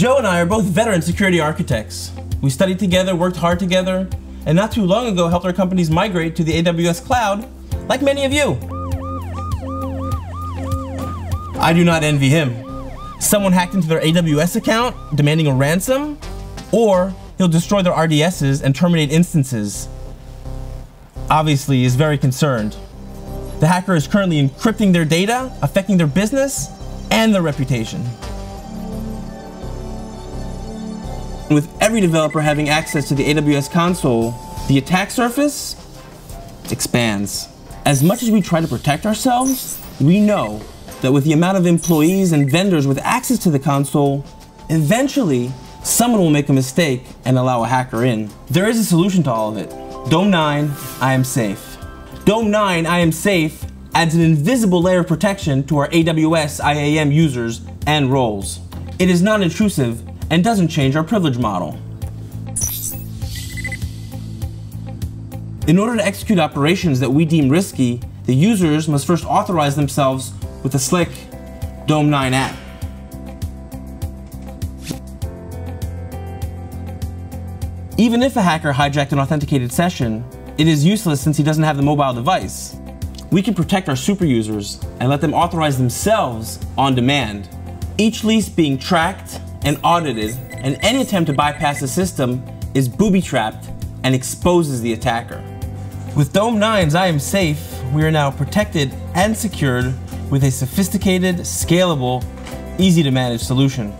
Joe and I are both veteran security architects. We studied together, worked hard together, and not too long ago helped our companies migrate to the AWS cloud, like many of you. I do not envy him. Someone hacked into their AWS account, demanding a ransom, or he'll destroy their RDSs and terminate instances. Obviously, is very concerned. The hacker is currently encrypting their data, affecting their business and their reputation. With every developer having access to the AWS console, the attack surface expands. As much as we try to protect ourselves, we know that with the amount of employees and vendors with access to the console, eventually someone will make a mistake and allow a hacker in. There is a solution to all of it. Dome9, I am safe. Dome9, I am safe adds an invisible layer of protection to our AWS IAM users and roles. It is non-intrusive and doesn't change our privilege model. In order to execute operations that we deem risky, the users must first authorize themselves with the slick Dome9 app. Even if a hacker hijacked an authenticated session, it is useless since he doesn't have the mobile device. We can protect our super users and let them authorize themselves on demand. Each lease being tracked and audited, and any attempt to bypass the system is booby-trapped and exposes the attacker. With Dome9's I Am Safe, we are now protected and secured with a sophisticated, scalable, easy to manage solution.